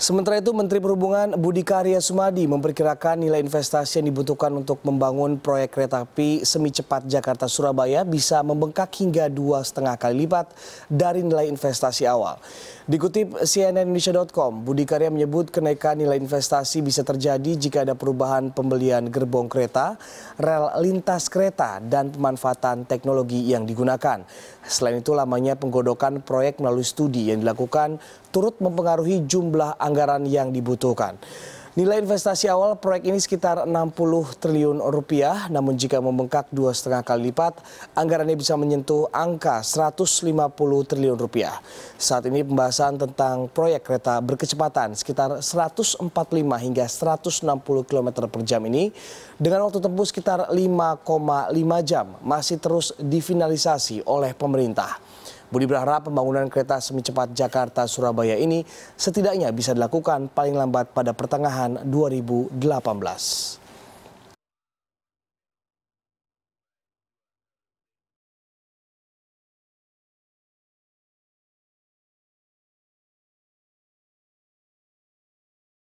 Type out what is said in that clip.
Sementara itu, Menteri Perhubungan Budi Karya Sumadi memperkirakan nilai investasi yang dibutuhkan untuk membangun proyek kereta api semi cepat Jakarta-Surabaya bisa membengkak hingga dua setengah kali lipat dari nilai investasi awal. Dikutip cnnindonesia.com, Budi Karya menyebut kenaikan nilai investasi bisa terjadi jika ada perubahan pembelian gerbong kereta, rel lintas kereta, dan pemanfaatan teknologi yang digunakan. Selain itu, lamanya penggodokan proyek melalui studi yang dilakukan turut mempengaruhi jumlah anggaran yang dibutuhkan. Nilai investasi awal proyek ini sekitar 60 triliun rupiah, namun jika membengkak dua setengah kali lipat, anggarannya bisa menyentuh angka 150 triliun rupiah. Saat ini pembahasan tentang proyek kereta berkecepatan sekitar 145 hingga 160 km per jam ini dengan waktu tempuh sekitar 5,5 jam masih terus difinalisasi oleh pemerintah. Budi berharap pembangunan kereta semi cepat Jakarta-Surabaya ini setidaknya bisa dilakukan paling lambat pada pertengahan 2018.